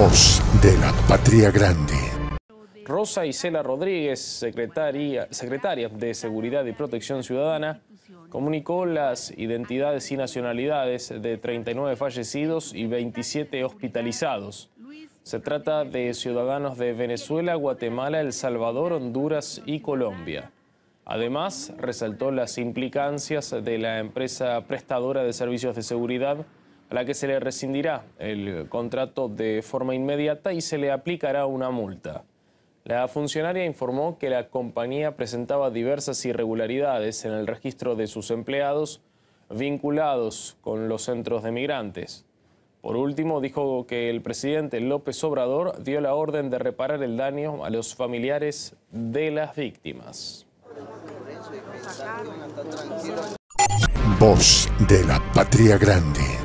Voz de la Patria Grande. Rosa Isela Rodríguez, secretaria, secretaria de Seguridad y Protección Ciudadana, comunicó las identidades y nacionalidades de 39 fallecidos y 27 hospitalizados. Se trata de ciudadanos de Venezuela, Guatemala, El Salvador, Honduras y Colombia. Además, resaltó las implicancias de la empresa prestadora de servicios de seguridad a la que se le rescindirá el contrato de forma inmediata y se le aplicará una multa. La funcionaria informó que la compañía presentaba diversas irregularidades en el registro de sus empleados vinculados con los centros de migrantes. Por último, dijo que el presidente López Obrador dio la orden de reparar el daño a los familiares de las víctimas. Voz de la Patria Grande.